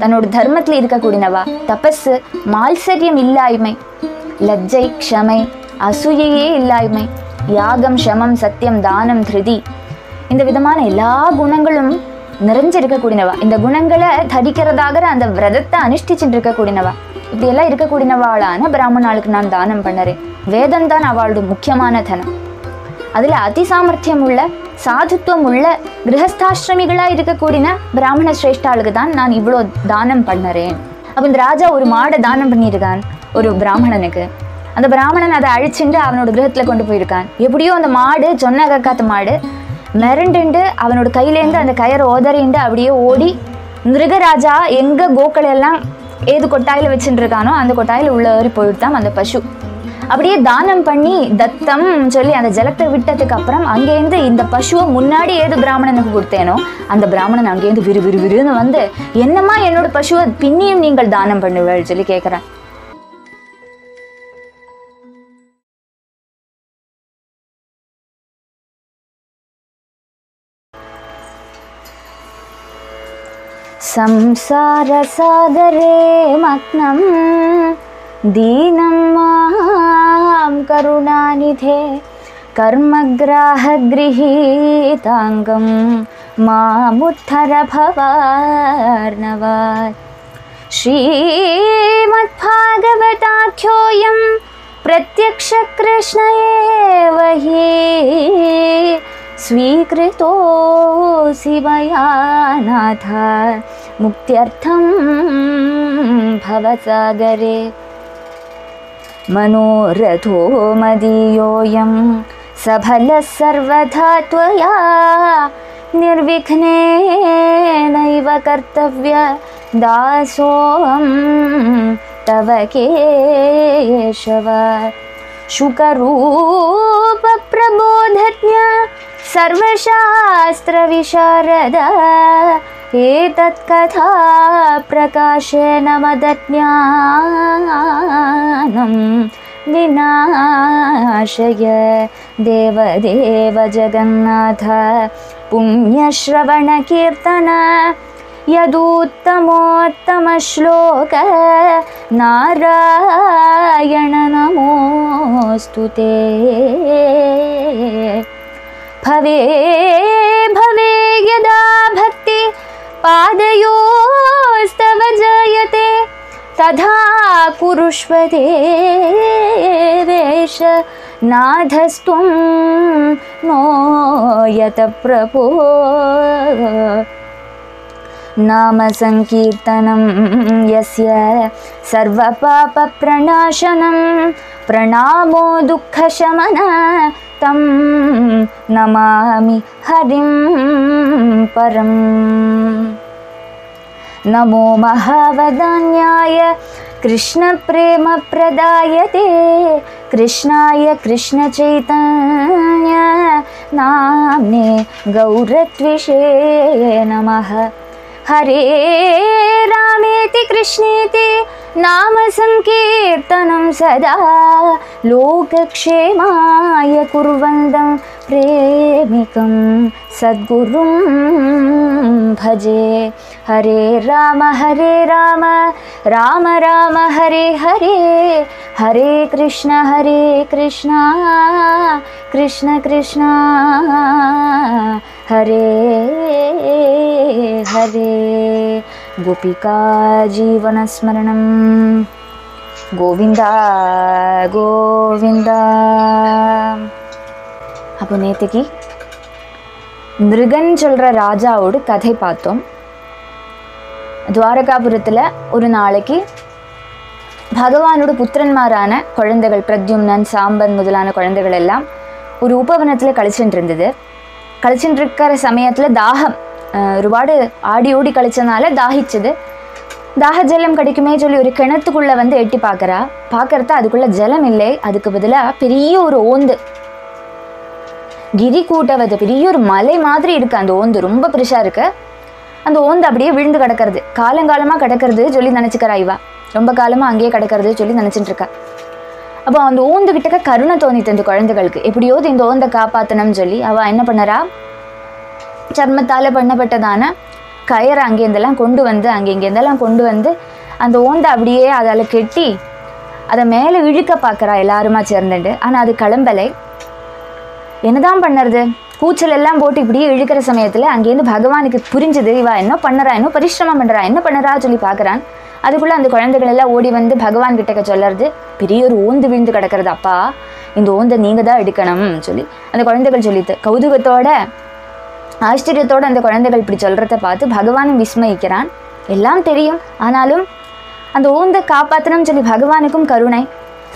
தன்னோட தர்மத்தில் இருக்கக்கூடியனவா? தபஸ் மால்சரியம் இல்லாய்மை லஜ்ஜை க்ஷமை அசூயையே இல்லாய்மை யாகம் சமம் சத்தியம் தானம் திருதி. இந்த விதமான எல்லா குணங்களும் நிறைஞ்சிருக்கக்கூடியனவா? இந்த குணங்களை தடிக்கிறதாக அந்த விரதத்தை அனுஷ்டிச்சுட்டு இருக்கக்கூடியனவா இப்படி எல்லாம் இருக்கக்கூடியனவாளான பிராமணாளுக்கு நான் தானம் பண்ணுறேன். வேதம் தான் அவளோட முக்கியமான தனம். அதில் அதி சாமர்த்தியம் உள்ள சாதுத்துவம் உள்ள கிரகஸ்தாசிரமிகளாக இருக்கக்கூடிய பிராமண சிரேஷ்டாளுக்கு தான் நான் இவ்வளோ தானம் பண்ணுறேன். அப்போ இந்த ராஜா ஒரு மாடை தானம் பண்ணியிருக்கான் ஒரு பிராமணனுக்கு. அந்த பிராமணன் அதை அழிச்சுண்டு அவனோட கிரகத்தில் கொண்டு போயிருக்கான். எப்படியோ அந்த மாடு சொன்ன கக்காத்த மாடு மிரண்டுண்டு அவனோட கையிலேருந்து அந்த கயரை ஓதறிண்டு அப்படியே ஓடி மிருகராஜா எங்கே கோக்களை எல்லாம் ஏது கொட்டாயில் வச்சுட்டு இருக்கானோ அந்த கொட்டாயில் உள்ள ஏறி போயிட்டான் அந்த பசு. அப்படியே தானம் பண்ணி தத்தம் சொல்லி அந்த ஜலத்தை விட்டதுக்கு அப்புறம் அங்கேருந்து இந்த பசுவை முன்னாடி ஏது பிராமணனுக்கு கொடுத்தேனோ அந்த பிராமணன் அங்கேருந்து விறு விறு விறுன்னு வந்து என்னம்மா என்னோட பசுவை பின்னியும் நீங்கள் தானம் பண்ணுவேள் சொல்லி கேட்குறேன் संसारसागरे मग्नं दीनं मां करुणानिधे कर्मग्राहगृहीताङ्गं मामुत्थर भवार्णवात् श्रीमद्भागवताख्योऽयं प्रत्यक्षकृष्ण एव हि स्वीकृतोऽसि मया नाथ। मुक्त्यर्थं भवसागरे मनोरथो मदीयोऽयं सफलः सर्वथा त्वया निर्विघ्नेनैव कर्तव्य दासोऽहं तव केशव। शुकरूपप्रबोधज्ञ सर्वशास्त्रविशारद एतत्कथा प्रकाशेन मदज्ञानं विनाशय देवदेव जगन्नाथ पुण्यश्रवणकीर्तन यदुत्तमोत्तमश्लोक नारायण नमोऽस्तु ते। भवे भवे यदा भक्ति पादयोस्तव जायते। तथा कुरुष्व देवेश नाथस्त्वं नो यत प्रभो नामसङ्कीर्तनं यस्य सर्वपापप्रणाशनं प्रणामो दुःखशमन तं नमामि हरिं परम्। नमो महावदान्याय कृष्णप्रेमप्रदायते कृष्णाय कृष्णचैतन्य नाम्ने गौरत्विषे नमः हरे रामेति कृष्णेति नाम सङ्कीर्तनं सदा लोकक्षेमाय कुर्वन्तं प्रेमिकं सद्गुरुं भजे। हरे राम हरे राम राम राम हरे हरे हरे कृष्ण हरे कृष्ण कृष्ण कृष्ण हरे हरे गोपिका जीवनस्मरणं கோவிந்தா கோவிந்தா அப்போ நேற்றுக்கு மிருகன் சொல்கிற ராஜாவோட கதை பார்த்தோம் துவாரகாபுரத்தில் ஒரு நாளைக்கு பகவானோட புத்திரன்மாரான குழந்தைகள் பிரத்யும்னன் சாம்பன் முதலான குழந்தைகள் எல்லாம் ஒரு உபவனத்தில் கழிச்சுட்டு இருந்தது கழிச்சுட்டு இருக்கிற சமயத்தில் தாகம் ஒருபாடு ஆடி ஓடி கழிச்சதுனால தாகிச்சது தாக ஜலம் கிடைக்குமே சொல்லி ஒரு கிணத்துக்குள்ளே வந்து எட்டி பார்க்குறா பார்க்கறத அதுக்குள்ளே ஜலம் இல்லை அதுக்கு பதிலாக பெரிய ஒரு ஓந்து கிரி கூட்டவது பெரிய ஒரு மலை மாதிரி இருக்குது அந்த ஓந்து ரொம்ப பெருசாக இருக்குது அந்த ஓந்து அப்படியே விழுந்து கிடக்கிறது காலங்காலமாக கிடக்கிறது சொல்லி நினச்சிக்கிறா இவா ரொம்ப காலமாக அங்கேயே கிடக்கிறது சொல்லி நினச்சிட்டு இருக்கா அப்போ அந்த ஓந்து கிட்டக்க கருணை தோணித்து இந்த குழந்தைகளுக்கு. எப்படியோது இந்த ஓந்தை காப்பாற்றணும்னு சொல்லி அவள் என்ன பண்ணறா? சர்மத்தால் பண்ணப்பட்டதான கயரை அங்கேருந்தெல்லாம் கொண்டு வந்து அங்கே இங்கேருந்தெல்லாம் கொண்டு வந்து அந்த ஓந்தை அப்படியே அதால் கெட்டி அதை மேலே இழுக்க பார்க்குறா எல்லாருமா சேர்ந்துட்டு ஆனால் அது கிளம்பலை. என்னதான் பண்ணுறது? கூச்சல் எல்லாம் போட்டு இப்படியே இழுக்கிற சமயத்தில் அங்கேருந்து பகவானுக்கு புரிஞ்சுது இவா என்ன பண்ணுறா என்ன பரிசிரமம் பண்ணுறா என்ன பண்ணுறா சொல்லி பார்க்குறான். அதுக்குள்ளே அந்த குழந்தைகள் எல்லாம் ஓடி வந்து பகவான் கிட்டக்க சொல்லறது பெரிய ஒரு ஓந்து விழுந்து கிடக்கிறது அப்பா. இந்த ஓந்தை நீங்கள் தான் எடுக்கணும் சொல்லி அந்த குழந்தைகள் சொல்லித்து கௌதுகத்தோட ஆச்சரியத்தோடு அந்த குழந்தைகள் இப்படி சொல்கிறத பார்த்து பகவானும் விஸ்மயிக்கிறான். எல்லாம் தெரியும் ஆனாலும் அந்த ஓந்தை காப்பாற்றணும்னு சொல்லி பகவானுக்கும் கருணை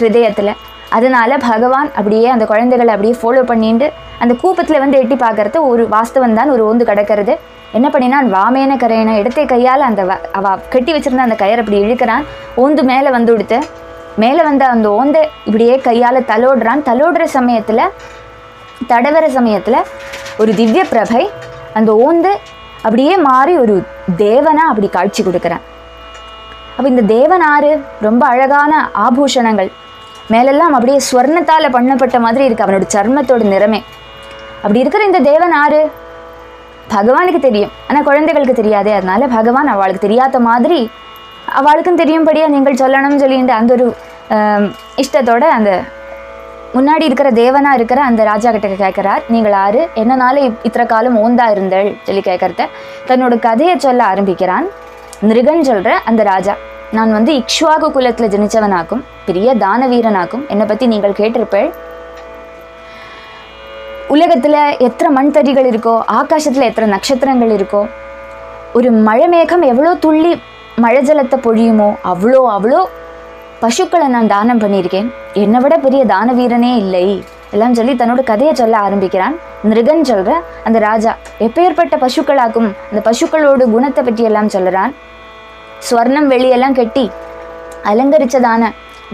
ஹிருதயத்தில். அதனால பகவான் அப்படியே அந்த குழந்தைகளை அப்படியே ஃபாலோ பண்ணிட்டு அந்த கூப்பத்தில் வந்து எட்டி பார்க்கறது ஒரு வாஸ்தவம் தான் ஒரு ஓந்து கிடக்கிறது. என்ன பண்ணினான்? வாமேன கரையனை இடத்தை கையால் அந்த வ- அவ கட்டி வச்சிருந்த அந்த கயர் அப்படி இழுக்கிறான். ஓந்து மேலே வந்து விடுத்து மேலே வந்த அந்த ஓந்தை இப்படியே கையால் தலோடுறான். தலோடுற சமயத்தில் தடவர சமயத்தில் ஒரு திவ்ய பிரபை அந்த ஓந்து அப்படியே மாறி ஒரு தேவனாக அப்படி காட்சி கொடுக்குறான். அப்போ இந்த தேவன் ஆறு? ரொம்ப அழகான ஆபூஷணங்கள். மேலெல்லாம் அப்படியே ஸ்வர்ணத்தால் பண்ணப்பட்ட மாதிரி இருக்கு அவனோட சர்மத்தோட நிறமே. அப்படி இருக்கிற இந்த தேவன் ஆறு? பகவானுக்கு தெரியும். ஆனால் குழந்தைகளுக்கு தெரியாதே. அதனால பகவான் அவளுக்கு தெரியாத மாதிரி அவளுக்கும் தெரியும்படியாக நீங்கள் சொல்லணும்னு சொல்லிட்டு அந்த ஒரு இஷ்டத்தோட அந்த முன்னாடி இருக்கிற தேவனாக இருக்கிற அந்த ராஜா கிட்ட கேட்குறார் நீங்கள் ஆறு என்னனால இப்- இத்தனை காலம் ஓந்தா இருந்தள்? சொல்லி கேட்கறத தன்னோட கதையை சொல்ல ஆரம்பிக்கிறான். மிருகன் சொல்கிற அந்த ராஜா. நான் வந்து இக்ஷுவாகு குலத்தில் ஜனிச்சவனாக்கும் பெரிய தான வீரனாக்கும். என்னை பற்றி நீங்கள் கேட்டிருப்பேள். உலகத்தில் எத்தனை மண் தறிகள் இருக்கோ ஆகாசத்தில் எத்தனை நட்சத்திரங்கள் இருக்கோ ஒரு மழை மேகம் எவ்வளோ துள்ளி மழை ஜலத்தை பொழியுமோ அவ்வளோ அவ்வளோ பசுக்களை நான் தானம் பண்ணியிருக்கேன். என்னை விட பெரிய தான வீரனே இல்லை. எல்லாம் சொல்லி தன்னோட கதையை சொல்ல ஆரம்பிக்கிறான். மிருகன் சொல்ற அந்த ராஜா எப்பேற்பட்ட பசுக்களாக்கும் அந்த பசுக்களோட குணத்தை பற்றி எல்லாம் சொல்லுறான். ஸ்வர்ணம் வெளியெல்லாம் கெட்டி அலங்கரிச்சதான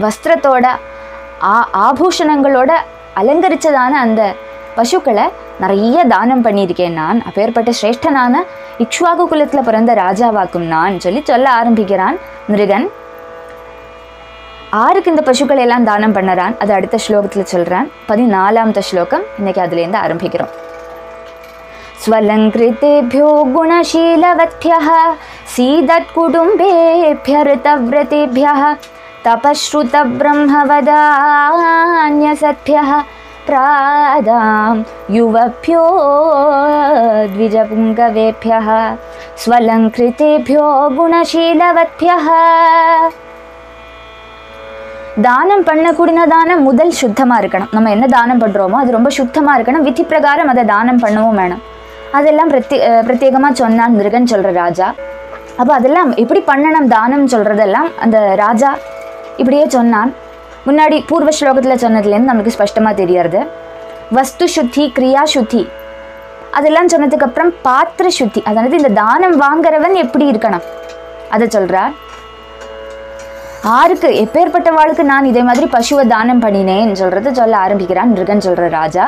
வஸ்திரத்தோட ஆ ஆபூஷணங்களோட அலங்கரிச்சதான அந்த பசுக்களை நிறைய தானம் பண்ணியிருக்கேன் நான் அப்பேற்பட்ட சிரேஷ்டனான இக்ஷ்வாகு குலத்தில் பிறந்த ராஜாவாக்கும் நான் சொல்லி சொல்ல ஆரம்பிக்கிறான் மிருகன் ஆருக்கு இந்த பசுக்களை எல்லாம் தானம் பண்ணுறான் அது அடுத்த ஸ்லோகத்தில் சொல்றான் பதினாலாமத்த ஸ்லோகம் இன்னைக்கு அதுலேருந்து ஆரம்பிக்கிறோம் स्वलङ्कृतेभ्यो गुणशीलवत्यः सीदत्कुटुम्बेभ्यर्तव्रतेभ्यः तपश्रुतब्रह्मवदान्यसत्भ्यः प्रादां युवभ्यो द्विजपुङ्गवेभ्यः स्वलङ्कृतेभ्यो गुणशीलवत्यः தானம் பண்ணக்கூடிய தானம் முதல் சுத்தமாக இருக்கணும் நம்ம என்ன தானம் பண்ணுறோமோ அது ரொம்ப சுத்தமாக இருக்கணும் விதி பிரகாரம் அதை தானம் பண்ணவும் வேணும் அதெல்லாம் பிரத்யே பிரத்யேகமாக சொன்னான் மிருகன் சொல்கிற ராஜா. அப்போ அதெல்லாம் எப்படி பண்ணணும் தானம் சொல்கிறதெல்லாம் அந்த ராஜா இப்படியே சொன்னான். முன்னாடி பூர்வ ஸ்லோகத்தில் சொன்னதுலேருந்து நமக்கு ஸ்பஷ்டமாக தெரியறது. வஸ்து சுத்தி கிரியா சுத்தி. அதெல்லாம் சொன்னதுக்கப்புறம் பாத்திர சுத்தி அதாவது இந்த தானம் வாங்குறவன் எப்படி இருக்கணும்? அதை சொல்கிறார் ஆருக்கு எப்பேற்பட்ட வாளுக்கு நான் இதே மாதிரி பசுவை தானம் பண்ணினேன் சொல்கிறது சொல்ல ஆரம்பிக்கிறான் மிருகன் சொல்கிற ராஜா.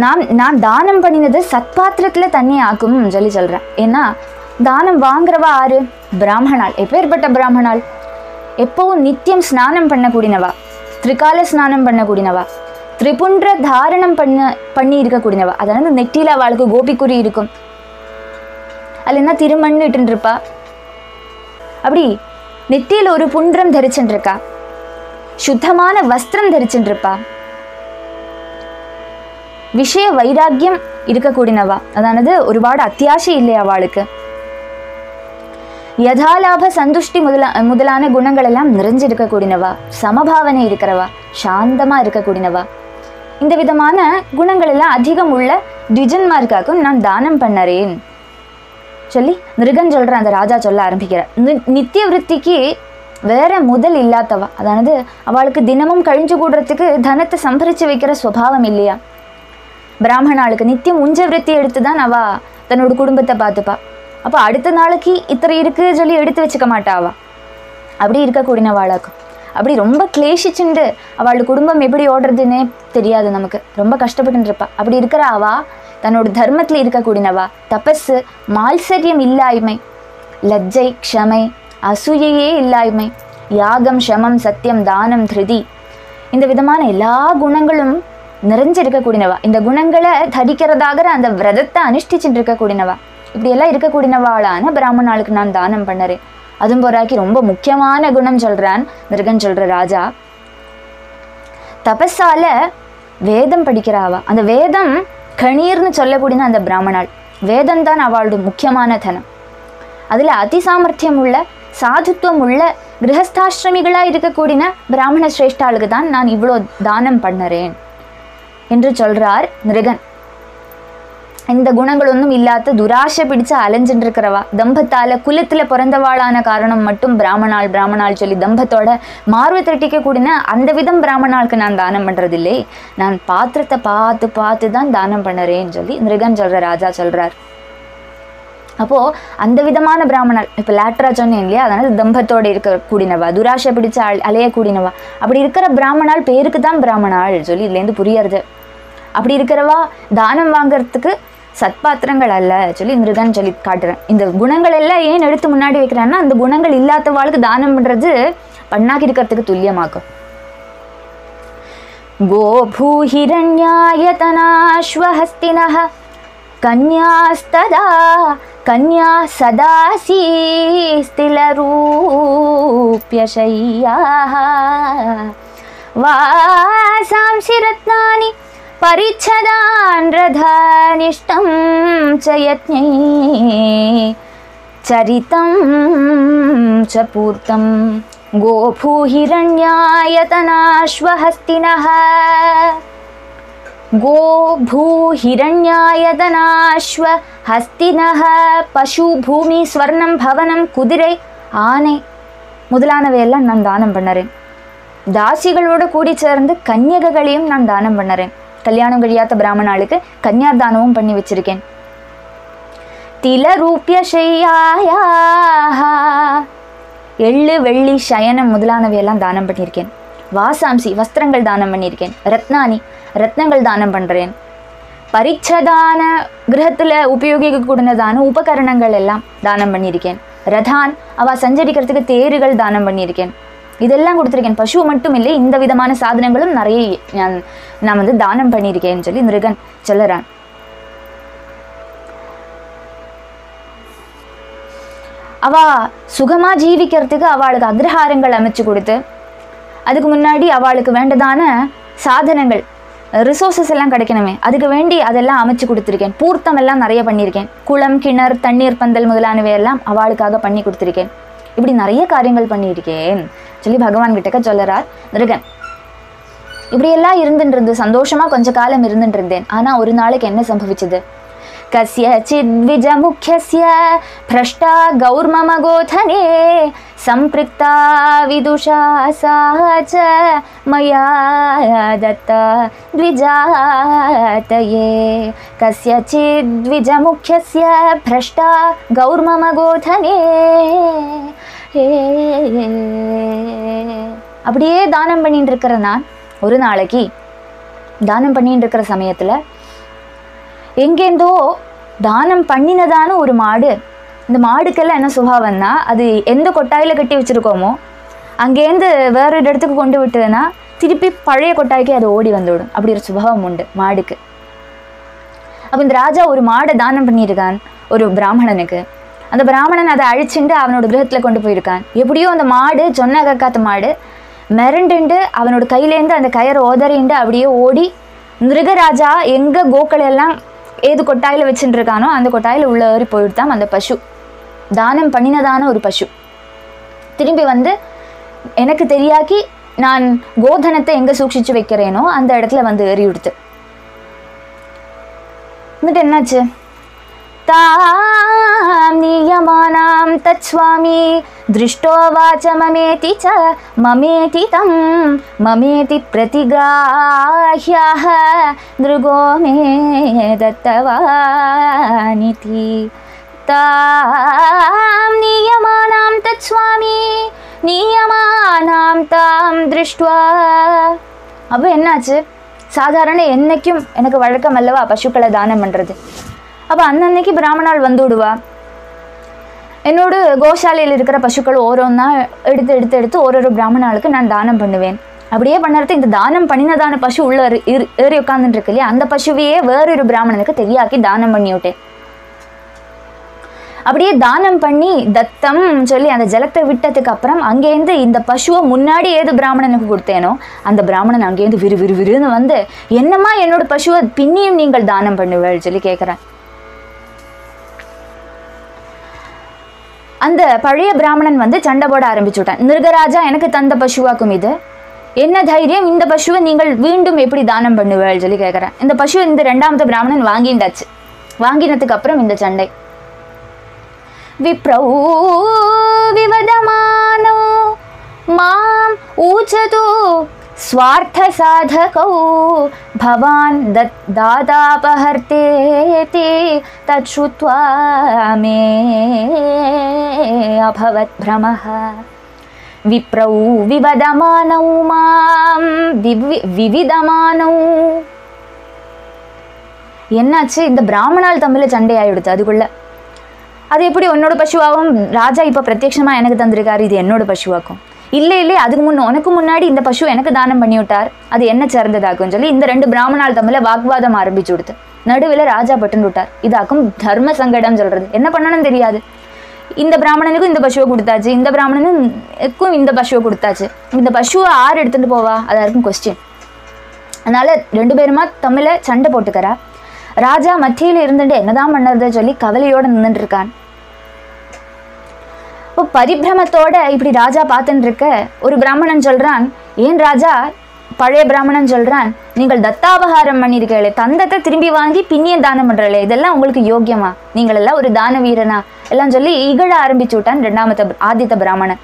நான் நான் தானம் பண்ணினது சத்பாத்திரத்தில் தண்ணி ஆக்கும்னு சொல்லி சொல்கிறேன் ஏன்னா தானம் வாங்குறவா ஆறு பிராமணால் எப்பேற்பட்ட பிராமணால் எப்பவும் நித்தியம் ஸ்நானம் பண்ணக்கூடியனவா? திரிகால ஸ்நானம் பண்ணக்கூடியனவா? திரிபுன்ற தாரணம் பண்ண பண்ணி இருக்கக்கூடியனவா? அதாவது நெட்டியில் அவளுக்கு கோபிக்குறி இருக்கும். அதில் என்ன திருமண்ணு இருப்பா அப்படி நெத்தியில் ஒரு புன்றம் தரிச்சுட்டு இருக்கா சுத்தமான வஸ்திரம் தரிச்சுட்டு இருப்பா விஷய வைராக்கியம் இருக்கக்கூடியனவா? அதானது ஒருபாடு அத்தியாசை இல்லையா அவளுக்கு. யதாலாப சந்துஷ்டி முதலா முதலான குணங்கள் எல்லாம் நிறைஞ்சிருக்கக்கூடியனவா? சமபாவனை இருக்கிறவா? சாந்தமா இருக்கக்கூடியனவா? இந்த விதமான குணங்கள் எல்லாம் அதிகம் உள்ள டிஜன்மார்க்காக்கும் நான் தானம் பண்ணறேன். சொல்லி மிருகன் சொல்ற அந்த ராஜா சொல்ல ஆரம்பிக்கிறார். நி- நித்திய விற்பிக்கு வேற முதல் இல்லாதவா அதானது அவளுக்கு தினமும் கழிஞ்சு கூடுறதுக்கு தனத்தை சம்பரிச்சு வைக்கிற சுபாவம் இல்லையா? பிராமணாளுக்கு நித்தியம் உஞ்ச விருத்தி எடுத்து தான் அவா தன்னோட குடும்பத்தை பார்த்துப்பா. அப்போ அடுத்த நாளைக்கு இத்தனை இருக்குது சொல்லி எடுத்து வச்சுக்க மாட்டா அப்படி அப்படி இருக்கக்கூடியவாளாக்கும் அப்படி ரொம்ப கிளேஷிச்சுண்டு அவளோட குடும்பம் எப்படி ஓடுறதுன்னே தெரியாது நமக்கு. ரொம்ப கஷ்டப்பட்டுருப்பா. அப்படி இருக்கிற அவா தன்னோட தர்மத்தில் இருக்கக்கூடியனவா தபஸு மால்சரியம் இல்லாய்மை லஜ்ஜை க்ஷமை அசூயையே இல்லாய்மை யாகம் ஷமம் சத்தியம் தானம் திருதி. இந்த விதமான எல்லா குணங்களும் நிறைஞ்சிருக்கக்கூடியனவா? இந்த குணங்களை தரிக்கிறதாகிற அந்த விரதத்தை அனுஷ்டிச்சுட்டு இருக்கக்கூடியனவா இப்படியெல்லாம் இருக்கக்கூடியவாளான பிராமணாளுக்கு நான் தானம் பண்ணறேன். அதுவும் போராக்கி ரொம்ப முக்கியமான குணம் சொல்றான் மிருகன் சொல்ற ராஜா. தபஸால வேதம் படிக்கிறாவா? அந்த வேதம் கணீர்னு சொல்லக்கூடிய அந்த பிராமணாள். வேதம் தான் அவளோட முக்கியமான தனம். அதில் அதிசாமர்த்தியம் உள்ள சாதுத்துவம் உள்ள கிரகஸ்தாசிரமிகளாக இருக்கக்கூடிய பிராமண சிரேஷ்டாளுக்கு தான் நான் இவ்வளோ தானம் பண்ணுறேன். என்று சொல்றார் மிருகன். இந்த குணங்கள் ஒன்றும் இல்லாத துராசை பிடிச்சு அலைஞ்சுட்டு இருக்கிறவா தம்பத்தால குலத்துல பிறந்தவாளான காரணம் மட்டும் பிராமணால் பிராமணால் சொல்லி தம்பத்தோட மார்வை திரட்டிக்க கூடின அந்த விதம் பிராமணாளுக்கு நான் தானம் பண்றதில்லை. நான் பாத்திரத்தை பார்த்து பார்த்து தான் தானம் பண்ணுறேன்னு சொல்லி மிருகன் சொல்ற ராஜா சொல்றார். அப்போ அந்த விதமான பிராமணர் இப்போ லேட்ரா சொன்னேன் இல்லையா? அதனால தம்பத்தோட இருக்க கூடினவா துராஷை பிடிச்சு அல் அலைய கூடினவா. அப்படி இருக்கிற பிராமணால் பேருக்கு தான் பிராமணாள் சொல்லி இதுலேருந்து புரியறது. அப்படி இருக்கிறவா தானம் வாங்குறதுக்கு சத்பாத்திரங்கள் அல்ல சொல்லி மிருகன் சொல்லி காட்டுறேன் இந்த குணங்கள் எல்லாம் ஏன் எடுத்து முன்னாடி வைக்கிறான்னா அந்த குணங்கள் இல்லாதவாளுக்கு தானம் பண்றது பண்ணாக்கி இருக்கிறதுக்கு துல்லியமாக்கும் गोभूहिरण्यायतनाश्वहस्तिनः कन्यास्तदा कन्या सदासी स्थिलरूप्यशय्याः वासांसि रत्नानि परिच्छदान् रथानिष्टं च यज्ञै चरितं च पूर्तं गोभूहिरण्यायतनाश्वहस्तिनः गो भूहिरण्यायतनाश्व ஹஸ்தினஹ பசு பூமி ஸ்வர்ணம் பவனம் குதிரை ஆனை முதலானவையெல்லாம் நான் தானம் பண்ணறேன் தாசிகளோட கூடி சேர்ந்து கன்யகைகளையும் நான் தானம் பண்ணறேன் கல்யாணம் கழியாத பிராமணாளுக்கு கன்யாதானமும் பண்ணி வச்சிருக்கேன். திலரூபிய செய்யாயாக எள்ளு வெள்ளி சயனம் முதலானவையெல்லாம் தானம் பண்ணியிருக்கேன். வாசாம்சி வஸ்திரங்கள் தானம் பண்ணியிருக்கேன். ரத்னானி ரத்னங்கள் தானம் பண்ணுறேன் பரிச்சதான கிரகத்தில் உபயோகிக்கக்கூடியதான உபகரணங்கள் எல்லாம் தானம் பண்ணியிருக்கேன். ரதான் அவ சஞ்சரிக்கிறதுக்கு தேருகள் தானம் பண்ணியிருக்கேன். இதெல்லாம் கொடுத்துருக்கேன். பசு மட்டும் இல்லை இந்த விதமான சாதனங்களும் நிறைய நான் நான் வந்து தானம் பண்ணியிருக்கேன்னு சொல்லி மிருகன் சொல்லுறான். அவ சுகமா ஜீவிக்கிறதுக்கு அவளுக்கு அக்ரஹாரங்கள் அமைச்சு கொடுத்து அதுக்கு முன்னாடி அவளுக்கு வேண்டதான சாதனங்கள் ரிசோர்ஸஸ் எல்லாம் கிடைக்கணுமே அதுக்கு வேண்டி அதெல்லாம் அமைச்சு கொடுத்துருக்கேன். பூர்த்தம் எல்லாம் நிறைய பண்ணியிருக்கேன். குளம் கிணறு தண்ணீர் பந்தல் முதலானவை எல்லாம் அவளுக்காக பண்ணி கொடுத்துருக்கேன். இப்படி நிறைய காரியங்கள் பண்ணியிருக்கேன். சொல்லி பகவான் கிட்டக்க சொல்லறார் மிருகன் இப்படியெல்லாம் இருந்துட்டு இருந்து சந்தோஷமா கொஞ்ச காலம் இருந்துட்டு இருந்தேன் ஆனா ஒரு நாளைக்கு என்ன சம்பவிச்சது? कस्यचिद्विजमुख्यस्य भ्रष्टा गौर्मम गोधने सम्पृक्ता विदुषा सा च मया दत्ता द्विजातये कस्यचिद्विजमुख्यस्य भ्रष्टा गौर्मम गोधने அப்படியே தானம் பண்ணிட்டு இருக்கிற நான் ஒரு நாளைக்கு தானம் பண்ணிட்டு இருக்கிற சமயத்தில் எங்கேருந்தோ தானம் பண்ணினதான ஒரு மாடு. இந்த மாடுக்கெல்லாம் என்ன சுபாவம்னா அது எந்த கொட்டாயில் கட்டி வச்சுருக்கோமோ அங்கேருந்து வேற ஒரு இடத்துக்கு கொண்டு விட்டதுன்னா திருப்பி பழைய கொட்டாய்க்கே அது ஓடி வந்துவிடும். அப்படி ஒரு சுபாவம் உண்டு மாடுக்கு. அப்போ இந்த ராஜா ஒரு மாடை தானம் பண்ணியிருக்கான் ஒரு பிராமணனுக்கு. அந்த பிராமணன் அதை அழிச்சுண்டு அவனோட கிரகத்தில் கொண்டு போயிருக்கான். எப்படியோ அந்த மாடு சொன்ன கக்காத்த மாடு மிரண்டுண்டு அவனோட கையிலேருந்து அந்த கயரை ஓதறிண்டு அப்படியே ஓடி மிருகராஜா எங்கே கோக்களை எல்லாம் ஏது கொட்டாயில் வச்சுட்டு இருக்கானோ அந்த கொட்டாயில் உள்ள ஏறி போயிட்டான் அந்த பசு தானம் பண்ணினதான ஒரு பசு திரும்பி வந்து எனக்கு தெரியாக்கி நான் கோதனத்தை எங்கே சூக்ஷிச்சு வைக்கிறேனோ அந்த இடத்துல வந்து ஏறி விடுத்து എന്നിട്ട് എന്നാച്ച് तां नीयमानां तत्स्वामी। दृष्टोवाच ममेति च ममेति तं ममेति प्रतिग्राह्याः। दृगो मे दत्तवानिति। तां नीयमानां तत्स्वामी நீயமானாம் தாம் திருஷ்டுவா அப்போ என்னாச்சு சாதாரண என்னைக்கும் எனக்கு வழக்கம் அல்லவா பசுக்களை தானம் பண்ணுறது அப்போ அன்னன்னைக்கு பிராமணால் வந்து விடுவா. என்னோட கோசாலையில் இருக்கிற பசுக்கள் ஓரோன்னா எடுத்து எடுத்து எடுத்து ஒரு ஒரு பிராமணாளுக்கு நான் தானம் பண்ணுவேன். அப்படியே பண்ணுறது இந்த தானம் பண்ணினதான பசு உள்ள ஏறி- ஏறி- உட்காந்துட்டு இருக்கு இல்லையா? அந்த பசுவையே வேறொரு பிராமணனுக்கு தெரியாக்கி தானம் பண்ணி விட்டேன் அப்படியே தானம் பண்ணி தத்தம் சொல்லி அந்த ஜலத்தை விட்டதுக்கு அப்புறம் அங்கேருந்து இந்த பசுவை முன்னாடி ஏது பிராமணனுக்கு கொடுத்தேனோ அந்த பிராமணன் அங்கேருந்து விறு விறு விறுன்னு வந்து என்னம்மா என்னோட பசுவை பின்னியும் நீங்கள் தானம் பண்ணுவேள் சொல்லி கேட்குறேன் அந்த பழைய பிராமணன் வந்து சண்டை போட ஆரம்பிச்சுட்டான். மிருகராஜா எனக்கு தந்த பசுவாக்கும் இது. என்ன தைரியம்? இந்த பசுவை நீங்கள் மீண்டும் எப்படி தானம் பண்ணுவேள் சொல்லி கேட்குறேன் இந்த பசு இந்த ரெண்டாமது பிராமணன் வாங்கிண்டாச்சு. வாங்கினதுக்கு அப்புறம் இந்த சண்டை. விப்ரௌ விவதமானோ மாம் ஊச்சதோ சுவார்த்த சாதகோ भवान् दत् दादापहर्तेति तच्छ्रुत्वा मे अभवत् भ्रमः विप्रौ विवदमानौ मां विवि விவிதமானௌ என்னாச்சு இந்த பிராமணால் தமிழில் சண்டை ஆயிடுச்சு அதுக்குள்ள அது எப்படி உன்னோட பசுவாகும் ராஜா இப்போ பிரத்யட்சமா எனக்கு தந்திருக்காரு இது என்னோட பசுவாக்கும் இல்லை இல்லை அதுக்கு முன்ன உனக்கு முன்னாடி இந்த பசு எனக்கு தானம் பண்ணிவிட்டார். அது என்ன சேர்ந்ததாக்கும் சொல்லி இந்த ரெண்டு பிராமணால் தமிழில் வாக்குவாதம் ஆரம்பிச்சு கொடுத்து நடுவில் ராஜா பட்டுன்னு விட்டார். இதாக்கும் தர்ம சங்கடம் சொல்கிறது என்ன பண்ணணும்னு தெரியாது. இந்த பிராமணனுக்கும் இந்த பசுவை கொடுத்தாச்சு. இந்த பிராமணனுக்கும் இந்த பசுவை கொடுத்தாச்சு. இந்த பசுவை ஆறு எடுத்துகிட்டு போவா? அதாக இருக்கும் கொஸ்டின் அதனால் ரெண்டு பேருமா தமிழை சண்டை போட்டுக்கிறா. ராஜா மத்தியில் இருந்துட்டு என்னதான் பண்ணுறதை சொல்லி கவலையோடு நின்றுட்டு இருக்கான். அப்போ பரிபிரமத்தோட இப்படி ராஜா பார்த்துட்டு இருக்க ஒரு பிராமணன் சொல்றான் ஏன் ராஜா? பழைய பிராமணன் சொல்றான் நீங்கள் தத்தாபகாரம் பண்ணியிருக்கீங்களே தந்தத்தை திரும்பி வாங்கி பின்னிய தானம் பண்றீங்களே இதெல்லாம் உங்களுக்கு யோக்கியமா? நீங்கள் எல்லாம் ஒரு தான வீரனா? எல்லாம் சொல்லி இகழ ஆரம்பிச்சு விட்டான் ரெண்டாமத்த ஆதித்த பிராமணன்.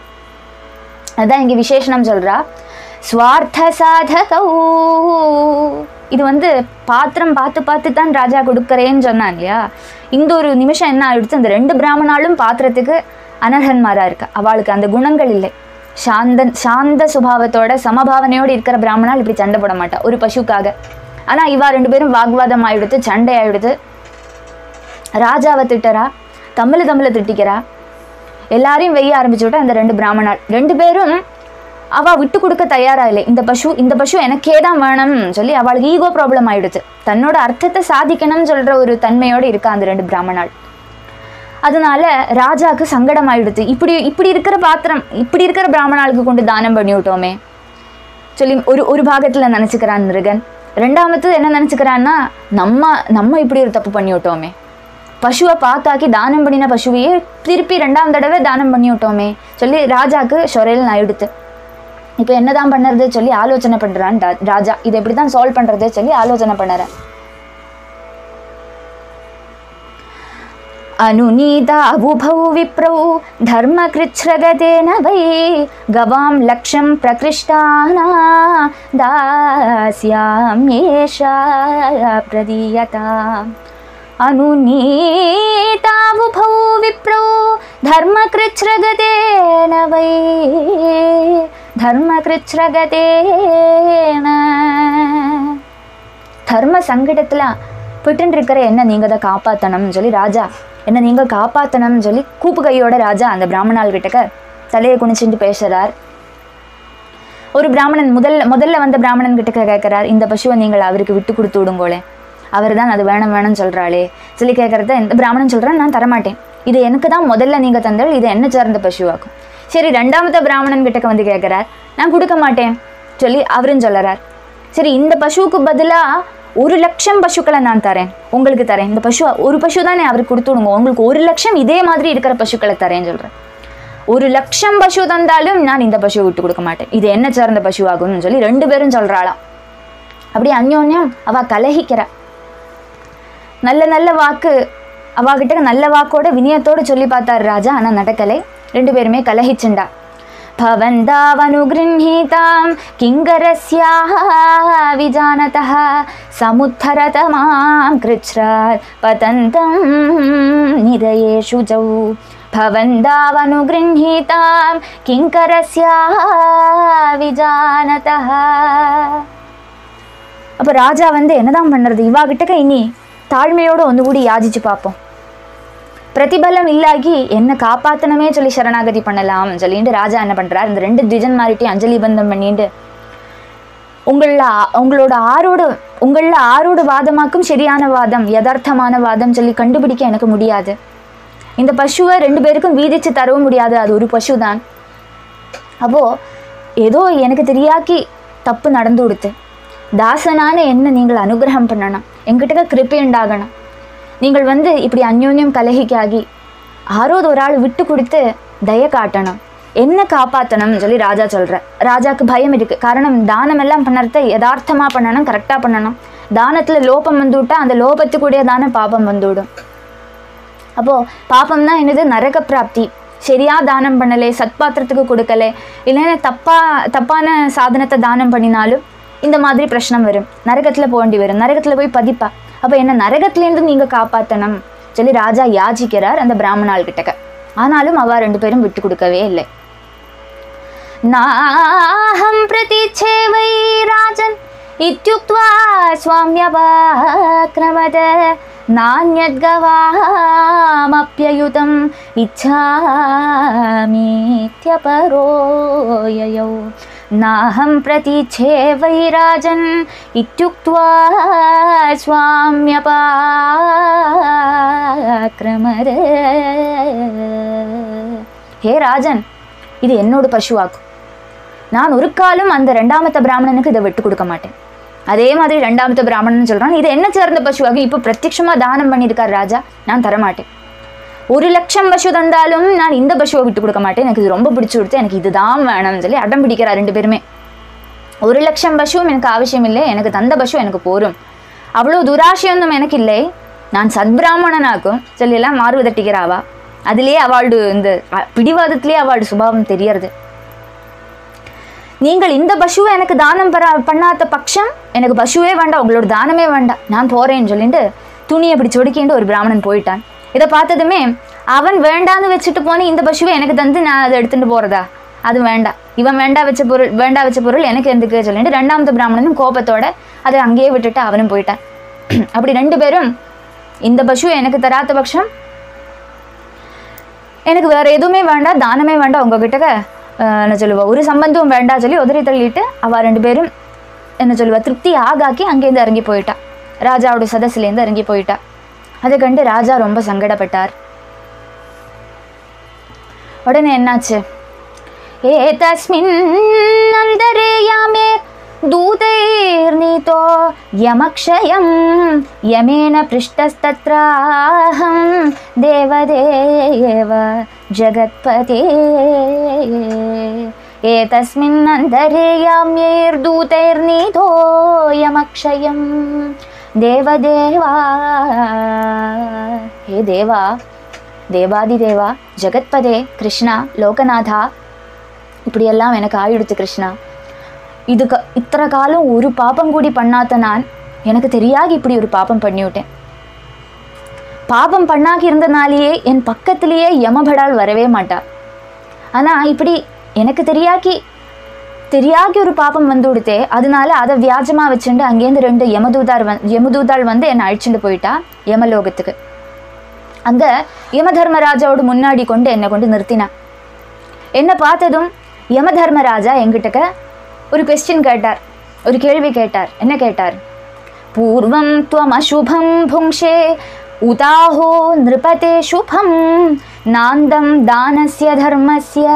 அதான் இங்க விசேஷனம் சொல்றா. ஸ்வார்த்த சாதகௌ. இது வந்து பாத்திரம் பார்த்து பார்த்து தான் ராஜா கொடுக்கறேன்னு சொன்னான் இல்லையா? இந்த ஒரு நிமிஷம் என்ன ஆயிடுச்சு? அந்த ரெண்டு பிராமணாலும் பாத்திரத்துக்கு அனர்ஹன்மாராக இருக்கா? அவளுக்கு அந்த குணங்கள் இல்லை. சாந்தன் சாந்த சுபாவத்தோட சமபாவனையோடு இருக்கிற பிராமணால் இப்படி சண்டை போட மாட்டா. ஒரு பசுக்காக. ஆனால் இவா ரெண்டு பேரும் வாக்வாதம் ஆகிடுது சண்டை ஆகிடுது ராஜாவை திட்டரா தமிழ் தமிழை திட்டிக்கிறா. எல்லாரையும் வெய்ய ஆரம்பிச்சு விட்டா அந்த ரெண்டு பிராமணால். ரெண்டு பேரும் அவ விட்டு கொடுக்க தயாரா இல்லை. இந்த பசு இந்த பசு எனக்கே தான் வேணும்னு சொல்லி அவளுக்கு ஈகோ ப்ராப்ளம் ஆயிடுச்சு தன்னோட அர்த்தத்தை சாதிக்கணும்னு சொல்ற ஒரு தன்மையோட இருக்கா அந்த ரெண்டு பிராமணால். அதனால ராஜாக்கு சங்கடம் இப்படி இப்படி இருக்கிற பாத்திரம் இப்படி இருக்கிற பிராமணாளுக்கு கொண்டு தானம் பண்ணி விட்டோமே சொல்லி ஒரு ஒரு பாகத்தில் நினச்சிக்கிறான் மிருகன். ரெண்டாமத்து என்ன நினச்சிக்கிறான்னா நம்ம நம்ம இப்படி ஒரு தப்பு பண்ணி விட்டோமே பசுவை பார்த்தாக்கி தானம் பண்ணின பசுவையே திருப்பி ரெண்டாம் தடவை தானம் பண்ணி விட்டோமே சொல்லி ராஜாக்கு சொரையில் ஆயிடுத்து இப்போ என்னதான் பண்ணுறது சொல்லி ஆலோசனை பண்ணுறான் ராஜா. இதை எப்படி தான் சால்வ் பண்ணுறது சொல்லி ஆலோசனை பண்ணுறேன். अनुनीतावुभौ विप्रौ धर्मकृच्छ्रगतेन वै गवां लक्ष्यं प्रकृष्टाना दास्याम्येषा प्रदीयताम् अनुनीतावुभौ विप्रौ धर्मकृच्छ्रगतेन वै धर्मकृच्छ्रगतेन தர்ம சங்கடத்தில் பிட்டுன்னு இருக்கிற என்ன நீங்கள் தான் காப்பாற்றணும்னு சொல்லி ராஜா என்னை நீங்கள் காப்பாற்றணும்னு சொல்லி கூப்பு கையோட ராஜா அந்த பிராமணால் கிட்டக்க தலையை குனிச்சுட்டு பேசுகிறார் ஒரு பிராமணன் முதல்ல முதல்ல வந்த பிராமணன் கிட்ட கேட்குறார் இந்த பசுவை நீங்கள் அவருக்கு விட்டு கொடுத்து விடுங்கோலே அவர் தான் அது வேணும் வேணும்னு சொல்கிறாளே சொல்லி கேட்குறத இந்த பிராமணன் சொல்கிறேன் நான் தரமாட்டேன். இது எனக்கு தான் முதல்ல நீங்கள் தந்தால் இது என்ன சார்ந்த பசுவாக்கும்? சரி ரெண்டாவது பிராமணன் கிட்டக்க வந்து கேட்குறார் நான் கொடுக்க மாட்டேன். சொல்லி அவரும் சொல்லுறார் சரி இந்த பசுவுக்கு பதிலாக ஒரு லட்சம் பசுக்களை நான் தரேன். உங்களுக்கு தரேன். இந்த பசு ஒரு பசு தானே அவருக்கு கொடுத்து விடுங்க. உங்களுக்கு ஒரு லட்சம் இதே மாதிரி இருக்கிற பசுக்களை தரேன்னு சொல்கிறேன் ஒரு லட்சம் பசு தந்தாலும் நான் இந்த பசுவை விட்டு கொடுக்க மாட்டேன். இது என்ன சார்ந்த பசுவாகும்னு சொல்லி ரெண்டு பேரும் சொல்கிறாளாம் அப்படியே அந்யோன்யம் அவ கலகிக்கிறா. நல்ல நல்ல வாக்கு அவகிட்ட நல்ல வாக்கோட வினயத்தோடு சொல்லி பார்த்தார் ராஜா. ஆனால் நடக்கலை. ரெண்டு பேருமே கலகிச்சுண்டா भवन्तावनुगृह्णीतां किङ्करस्याः विजानतः समुद्धरत मां कृच्छ्रात् पतन्तं निधयेषु जौ भवन्तावनुगृह्णीतां किङ्करस्याः विजानतः அப்போ ராஜா வந்து என்னதான் பண்ணுறது இவா கிட்டக்க இனி தாழ்மையோடு ஒன்று கூடி யாசிச்சு பார்ப்போம் பிரதிபலம் இல்லாகி என்ன காப்பாத்தனமே சொல்லி சரணாகதி பண்ணலாம் சொல்லிட்டு ராஜா என்ன பண்றார்? இந்த ரெண்டு திஜன் மாறிட்டையும் அஞ்சலி பந்தம் பண்ணிட்டு உங்கள உங்களோட ஆரோடு உங்களில் ஆரோடு வாதமாக்கும் சரியான வாதம் யதார்த்தமான வாதம் சொல்லி கண்டுபிடிக்க எனக்கு முடியாது. இந்த பசுவை ரெண்டு பேருக்கும் வீதிச்சு தரவும் முடியாது. அது ஒரு பசு தான் அப்போது ஏதோ எனக்கு தெரியாக்கி தப்பு நடந்து கொடுத்து தாசனான என்ன நீங்கள் அனுகிரகம் பண்ணணும். எங்கிட்ட கிருப்பி உண்டாகணும். நீங்கள் வந்து இப்படி அந்யோன்யம் கலகிக்காகி ஆரோது ஒரு ஆள் விட்டு கொடுத்து தய காட்டணும். என்ன காப்பாற்றணும்னு சொல்லி ராஜா சொல்கிற ராஜாக்கு பயம் இருக்குது காரணம் தானம் எல்லாம் பண்ணுறத யதார்த்தமாக பண்ணணும் கரெக்டாக பண்ணணும். தானத்தில் லோபம் வந்து விட்டா அந்த லோபத்துக்குடைய தானம் பாபம் வந்துவிடும் அப்போது பாபம்னா என்னது? நரக பிராப்தி. சரியா தானம் பண்ணலை சத்பாத்திரத்துக்கு கொடுக்கலை இல்லைன்னா தப்பா தப்பான சாதனத்தை தானம் பண்ணினாலும் இந்த மாதிரி பிரச்சனை வரும். நரகத்தில் போக வேண்டி வரும். நரகத்தில் போய் பதிப்பா. அப்போ என்ன நரகத்திலேருந்து நீங்கள் காப்பாற்றணும் சொல்லி ராஜா யாச்சிக்கிறார் அந்த பிராமணால் கிட்டக்க. ஆனாலும் அவ ரெண்டு பேரும் விட்டு கொடுக்கவே இல்லை. நாஹம் பிரதிச்சேவை ராஜன் இத்தியுக்த்வா ஸ்வாமியபாக்ரமத நானியத்கவாமப்யயுதம் இச்சாமீத்யபரோயயோ नाहं प्रतीच्छे वै राजन् इत्युक्त्वा स्वाम्यपाक्रमद हे राजन् இது என்னோட பசுவாக்கும் நான் ஒரு காலம் அந்த ரெண்டாமத்த பிராமணனுக்கு இதை விட்டு கொடுக்க மாட்டேன் அதே மாதிரி ரெண்டாமத்த பிராமணன் சொல்கிறான் இது என்ன சேர்ந்த பசுவாகும் இப்போ பிரத்யட்சமாக தானம் பண்ணியிருக்கார் ராஜா நான் தரமாட்டேன் ஒரு லட்சம் பசு தந்தாலும் நான் இந்த பசுவை விட்டு கொடுக்க மாட்டேன். எனக்கு இது ரொம்ப பிடிச்சி கொடுத்து எனக்கு இதுதான் வேணும்னு சொல்லி அடம் பிடிக்கிறார் ரெண்டு பேருமே. ஒரு லட்சம் பசுவும் எனக்கு அவசியம் இல்லை எனக்கு தந்த பசு எனக்கு போரும். அவ்வளோ துராசையொன்றும் எனக்கு இல்லை. நான் சத்பிராமணனாக்கும் சொல்லியெல்லாம் எல்லாம் அதுலேயே அவளோட இந்த பிடிவாதத்திலே அவளோட சுபாவம் தெரியறது நீங்கள் இந்த பசுவை எனக்கு தானம் பரா பண்ணாத பட்சம் எனக்கு பசுவே வேண்டாம். உங்களோட தானமே வேண்டாம். நான் போறேன்னு சொல்லிட்டு துணியை பிடிச்சி ஒடுக்கிட்டு ஒரு பிராமணன் போயிட்டான். இதை பார்த்ததுமே அவன் வேண்டான்னு வச்சுட்டு போன இந்த பசுவை எனக்கு தந்து நான் அதை எடுத்துட்டு போறதா? அது வேண்டாம் இவன் வேண்டா வச்ச பொருள் வேண்டா வச்ச பொருள் எனக்கு எதுக்கு சொல்லிட்டு ரெண்டாவது பிராமணனும் கோபத்தோட அதை அங்கேயே விட்டுட்டு அவனும் போயிட்டான். அப்படி ரெண்டு பேரும் இந்த பசு எனக்கு தராத பட்சம் எனக்கு வேற எதுவுமே வேண்டாம் தானமே வேண்டாம் உங்ககிட்ட என்ன சொல்லுவா? ஒரு சம்பந்தம் வேண்டாம் சொல்லி உதறி தள்ளிட்டு அவ ரெண்டு பேரும் என்ன சொல்லுவா திருப்தி ஆகாக்கி அங்கேருந்து இறங்கி போயிட்டா. ராஜாவோட சதஸ்லேருந்து இறங்கி போயிட்டா. அதை கண்டு ராஜா ரொம்ப சங்கடப்பட்டார் உடனே என்னாச்சு ஏதஸ்மின் அந்தரேயாமே दूतैर्नीतो यमक्षयं यमेन पृष्टस्तत्राहं देवदेव जगत्पते एतस्मिन् अन्तरेयाम्यैर्दूतैर्नीतो यमक्षयं தேவதேவா. ஹே தேவா தேவாதி தேவா ஜெகத்பதே கிருஷ்ணா லோகநாதா. இப்படியெல்லாம் எனக்கு ஆயிடுத்து கிருஷ்ணா. இதுக்கு இத்தனை காலம் ஒரு பாப்பம் கூடி பண்ணாத நான் எனக்கு தெரியாது இப்படி ஒரு பாப்பம் பண்ணிவிட்டேன். பாபம் பண்ணாக இருந்தனாலேயே என் பக்கத்திலேயே யமபடால் வரவே மாட்டா. ஆனால் இப்படி எனக்கு தெரியாக்கி தெரியாக்கி ஒரு பாப்பம் வந்து விடுத்தே அதனால அதை வியாஜமாக வச்சுட்டு அங்கேருந்து ரெண்டு யமதூதார் வந் யமதூதாள் வந்து என்னை அழிச்சுட்டு போயிட்டா யமலோகத்துக்கு. அங்கே யமதர்மராஜாவோட முன்னாடி கொண்டு என்னை கொண்டு நிறுத்தினா. என்னை பார்த்ததும் யமதர்மராஜா எங்கிட்டக்க ஒரு கொஸ்டின் கேட்டார். ஒரு கேள்வி கேட்டார். என்ன கேட்டார்? பூர்வம் துவம் அசுபம் புங்ஷே உதாஹோ நிருபதே சுபம் நாந்தம் தானசிய தர்மசிய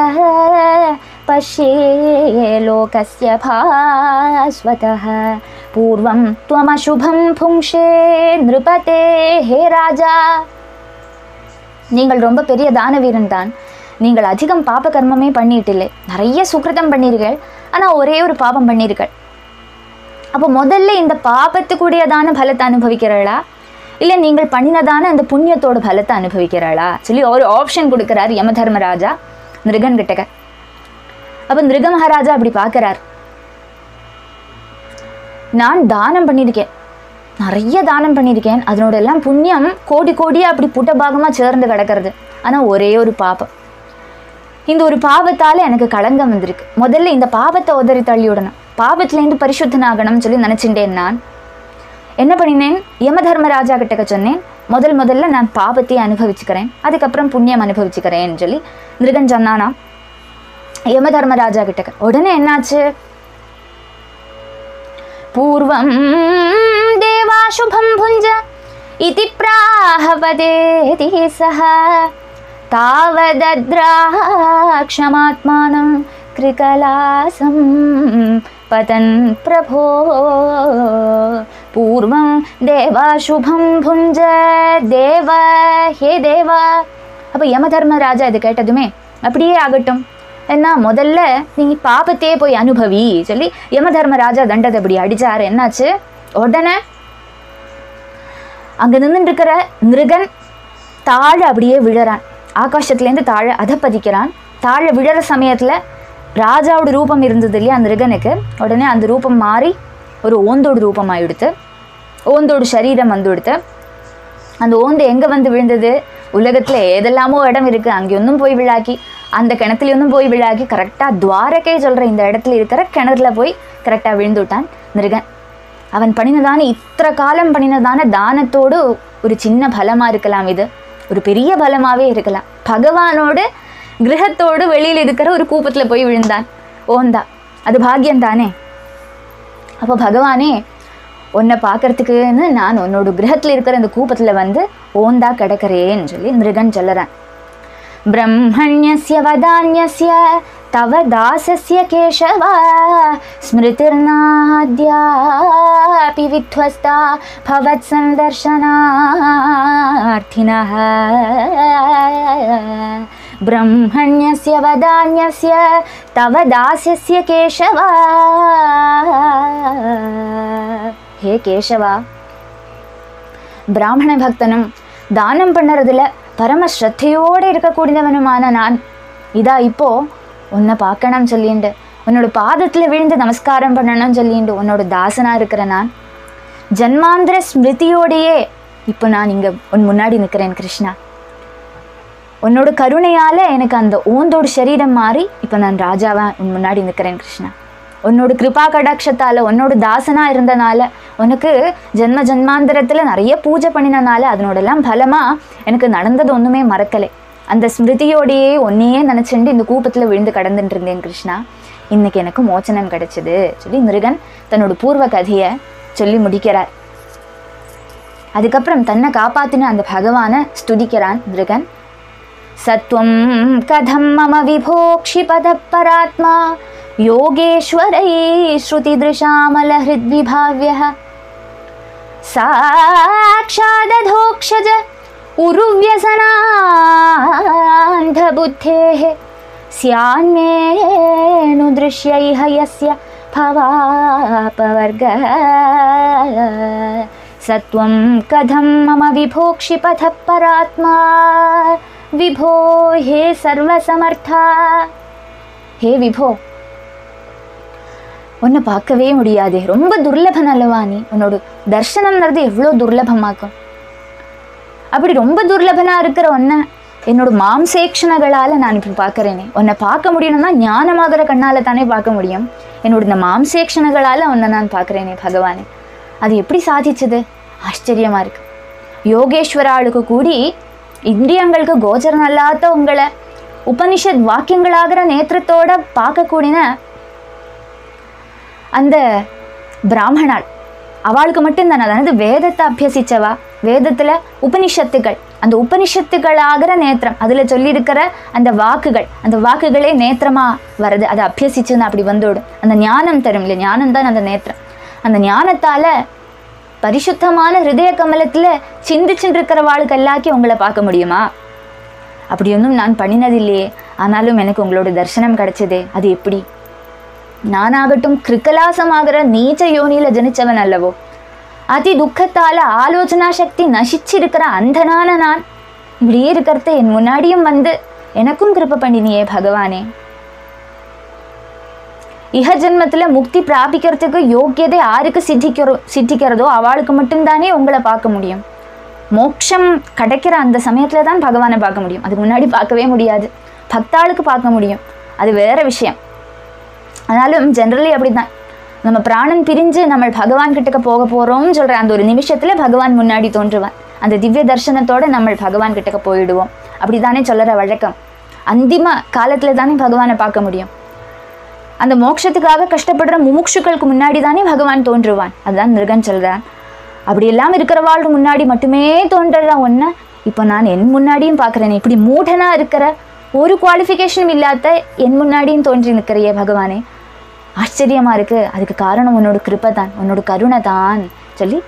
பஷ்யே லோகஸ்ய பாஸ்வதः பூர்வம் துவம் புங்ஷே நிருபதே ஹே ராஜா நீங்கள் ரொம்ப பெரிய தானவீரன் தான். நீங்கள் அதிகம் பாப கர்மமே பண்ணிட்டில்லை நிறைய சுக்கிருதம் பண்ணீர்கள். ஆனால் ஒரே ஒரு பாபம் பண்ணீர்கள். அப்போ முதல்ல இந்த பாபத்துக்குடையதான பலத்தை அனுபவிக்கிறாளா? இல்லை நீங்கள் பண்ணினதான அந்த புண்ணியத்தோட பலத்தை அனுபவிக்கிறாளா? சொல்லி ஒரு ஆப்ஷன் கொடுக்குறாரு யம தர்மராஜா மிருகன் கிட்டக்க. அப்போ மிருக மகாராஜா அப்படி பார்க்குறார். நான் தானம் பண்ணியிருக்கேன். நிறைய தானம் பண்ணியிருக்கேன். அதனோட எல்லாம் புண்ணியம் கோடி கோடியாக அப்படி புட்டபாகமாக சேர்ந்து கிடக்கிறது. ஆனால் ஒரே ஒரு பாபம். இந்த ஒரு பாவத்தால் எனக்கு களங்கம் வந்திருக்கு. முதல்ல இந்த பாவத்தை உதறி தள்ளிவிடணும் பாவத்திலேருந்து பரிசுத்தனாகணும்னு சொல்லி நினச்சிட்டேன் நான். என்ன பண்ணினேன்? யம தர்மராஜா கிட்டக்க சொன்னேன் முதல் முதல்ல நான் பாவத்தை அனுபவிச்சுக்கிறேன். அதுக்கப்புறம் புண்ணியம் அனுபவிச்சுக்கிறேன்னு சொல்லி. மிருகன் சொன்னானா யம தர்மராஜா கிட்டக்க உடனே என்னாச்சு पूर्वं देवाशुभं भुञ्ज इति प्राहवदेति सः तावदद्राक्षमात्मानं कृकलासं पतन् प्रभो पूर्वं देवाशुभं भुञ्ज देव हे தேவ அப்போ யமதர்மராஜா இது கேட்டதுமே அப்படியே ஆகட்டும் என்ன முதல்ல நீ பாபத்தையே போய் அனுபவி சொல்லி யமதர்மராஜா தண்டத்தை இப்படி அடிச்சார். என்னாச்சு? உடனே அங்க நின்றுட்டு மிருகன் தாழ அப்படியே விழறான். ஆகாசத்துலேருந்து தாழ அதப்பதிக்கிறான் தாழ விழற சமயத்தில் ராஜாவோட ரூபம் இருந்தது இல்லையா அந்த மிருகனுக்கு? உடனே அந்த ரூபம் மாறி ஒரு ஓந்தோடு ரூபம் ஆயிடுத்து ஓந்தோடு சரீரம் வந்து கொடுத்து அந்த ஓந்து எங்கே வந்து விழுந்தது? உலகத்தில் ஏதெல்லாமோ இடம் இருக்குது ஒன்றும் போய் விழாக்கி. அந்த கிணத்துலையொன்னும் போய் விழாகி கரெக்டாக துவாரகை சொல்கிற இந்த இடத்துல இருக்கிற கிணறுல போய் கரெக்டாக விழுந்து விட்டான் மிருகன். அவன் பண்ணினதான இத்தனை காலம் பண்ணினதான தானத்தோடு ஒரு சின்ன பலமாக இருக்கலாம் இது. ஒரு பெரிய பலமாகவே இருக்கலாம். பகவானோடு கிரகத்தோடு வெளியில் இருக்கிற ஒரு கூப்பத்தில் போய் விழுந்தான். ஓந்தா அது பாக்கியம் தானே? அப்போ பகவானே உன்னை பார்க்கறதுக்குன்னு நான் உன்னோட கிரகத்தில் இருக்கிற இந்த கூப்பத்தில் வந்து ஓந்தா கிடக்கிறேன்னு சொல்லி மிருகன் சொல்லறான். ब्रह्मण्यस्य वदान्यस्य तव दासस्य केशव स्मृतिर्नाद्यापि विध्वस्ता भवत्सन्दर्शनार्थिनः ब्रह्मण्यस्य वदान्यस्य तव दासस्य केशव हे केशवा பிராமண பக்தனும் தானம் பண்ணுறதுல பரம ஸ்ரத்தையோடு இருக்கக்கூடியவனுமான நான். இதா இப்போ உன்னை பார்க்கணும் சொல்லிண்டு உன்னோட பாதத்தில் விழுந்து நமஸ்காரம் பண்ணணும்னு சொல்லிண்டு உன்னோட தாசனாக இருக்கிற நான். ஜன்மாந்திர ஸ்மிருதியோடையே இப்போ நான் இங்கே உன் முன்னாடி நிற்கிறேன் கிருஷ்ணா. உன்னோட கருணையால் எனக்கு அந்த ஓந்தோட சரீரம் மாறி இப்போ நான் ராஜாவாக உன் முன்னாடி நிற்கிறேன் கிருஷ்ணா. உன்னோட கிருபா கடாட்சத்தால் உன்னோட தாசனாக இருந்தனால உனக்கு ஜென்ம ஜென்மாந்திரத்தில் நிறைய பூஜை பண்ணினனால அதனோடெல்லாம் பலமாக எனக்கு நடந்தது ஒன்றுமே மறக்கலை. அந்த ஸ்மிருதியோடையே ஒன்னையே நினச்சிண்டு இந்த கூப்பத்தில் விழுந்து கடந்துட்டு இருந்தேன் கிருஷ்ணா. இன்னைக்கு எனக்கு மோச்சனம் கிடைச்சிது. சொல்லி மிருகன் தன்னோட பூர்வ கதையை சொல்லி முடிக்கிறார். அதுக்கப்புறம் தன்னை காப்பாத்தின அந்த பகவானை ஸ்துதிக்கிறான் மிருகன். சத்வம் கதம் மம விபோக்ஷி பராத்மா योगेश्वरै श्रुतिदृशामलहृद्विभाव्यः। साक्षादधोक्षज उरुव्यसनान्धबुद्धेः। स्यान्मेऽनुदृश्यैह यस्य भवापवर्गः। सत्वं कथं मम विभोक्षिपथः परात्मा? विभो, हे सर्वसमर्था। हे विभो உன்னை பார்க்கவே முடியாது. ரொம்ப துர்லபன் அல்லவா நீ? உன்னோட தர்சனம்ன்றது எவ்வளோ துர்லபமாக்கும். அப்படி ரொம்ப துர்லபனாக இருக்கிற உன்னை என்னோட மாம்சேக்ஷணங்களால் நான் இப்போ பார்க்குறேனே. உன்னை பார்க்க முடியணும்னா ஞானமாகிற கண்ணால் தானே பார்க்க முடியும். என்னோட இந்த மாம்சேக்ஷணங்களால் உன்னை நான் பார்க்குறேனே பகவானே. அது எப்படி சாதிச்சது? ஆச்சரியமாக இருக்கு. யோகேஸ்வராளுக்கு கூடி இந்திரியங்களுக்கு கோச்சரம் அல்லாத உங்களை உபனிஷத் வாக்கியங்களாகிற நேத்திரத்தோட பார்க்கக்கூடிய அந்த பிராமணாள் அவளுக்கு மட்டும்தானே அதாவது வேதத்தை அபியசித்தவா வேதத்தில் உபனிஷத்துகள் அந்த உபனிஷத்துகளாகிற நேத்திரம் அதில் சொல்லியிருக்கிற அந்த வாக்குகள் அந்த வாக்குகளே நேத்திரமாக வருது அதை அபியசிச்சுன்னு அப்படி வந்துவிடும். அந்த ஞானம் தரும் இல்லை ஞானம் தான் அந்த நேத்திரம். அந்த ஞானத்தால் பரிசுத்தமான ஹிருதய கமலத்தில் சிந்திச்சுட்டு இருக்கிறவாளுக்கு எல்லாத்தையும் உங்களை பார்க்க முடியுமா? அப்படி ஒன்றும் நான் பண்ணினதில்லையே. ஆனாலும் எனக்கு உங்களோட தரிசனம் கிடச்சதே. அது எப்படி? நானாகட்டும் கிருக்கலாசமாகிற நீச்ச யோனியில் ஜனிச்சவன் அல்லவோ? அதி துக்கத்தால் ஆலோசனா சக்தி நசிச்சிருக்கிற அந்தனான நான். இப்படியே இருக்கிறத என் முன்னாடியும் வந்து எனக்கும் கிருப்ப பண்ணினியே பகவானே. இஹ ஜென்மத்தில் முக்தி பிராபிக்கிறதுக்கு யோக்கியதை யாருக்கு சித்திக்கிறோ சித்திக்கிறதோ அவளுக்கு மட்டும்தானே உங்களை பார்க்க முடியும். மோட்சம் கிடைக்கிற அந்த சமயத்தில் தான் பகவானை பார்க்க முடியும். அதுக்கு முன்னாடி பார்க்கவே முடியாது. பக்தாளுக்கு பார்க்க முடியும். அது வேற விஷயம். ஆனாலும் ஜென்ரலி அப்படி தான் நம்ம பிராணன் பிரிஞ்சு நம்ம பகவான் கிட்டக்க போக போகிறோம்னு சொல்கிற அந்த ஒரு நிமிஷத்தில் பகவான் முன்னாடி தோன்றுவான். அந்த திவ்ய தர்சனத்தோடு நம்ம பகவான் கிட்டக்க போயிடுவோம். அப்படி தானே சொல்கிற வழக்கம். அந்திம காலத்தில் தானே பகவானை பார்க்க முடியும். அந்த மோட்சத்துக்காக கஷ்டப்படுற முமுட்சுக்களுக்கு முன்னாடி தானே பகவான் தோன்றுவான். அதுதான் மிருகன் சொல்கிறான் அப்படி எல்லாம் இருக்கிறவாளுக்கு முன்னாடி மட்டுமே தோன்றதா ஒன்று இப்போ நான் என் முன்னாடியும் பார்க்குறேன். இப்படி மூடனாக இருக்கிற ஒரு குவாலிஃபிகேஷனும் இல்லாத என் முன்னாடியும் தோன்றி நிற்கிறையே பகவானே. ஆச்சரியமாக இருக்குது அதுக்கு காரணம் உன்னோட கிருப்பை தான் உன்னோட கருணை தான் சொல்லி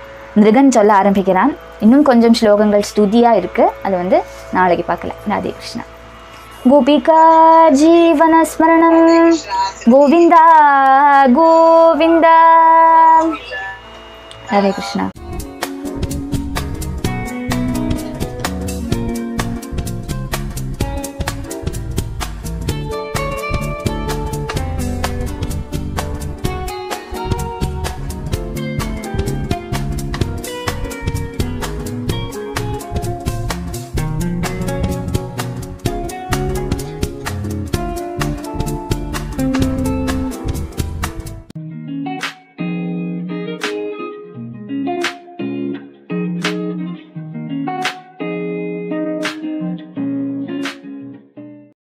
மிருகன் சொல்ல ஆரம்பிக்கிறான். இன்னும் கொஞ்சம் ஸ்லோகங்கள் ஸ்துதியாக இருக்குது அது வந்து நாளைக்கு பார்க்கலாம். ராதே கிருஷ்ணா. கோபிகா ஜீவனஸ்மரணம் கோவிந்தா கோவிந்தா. ராதே கிருஷ்ணா.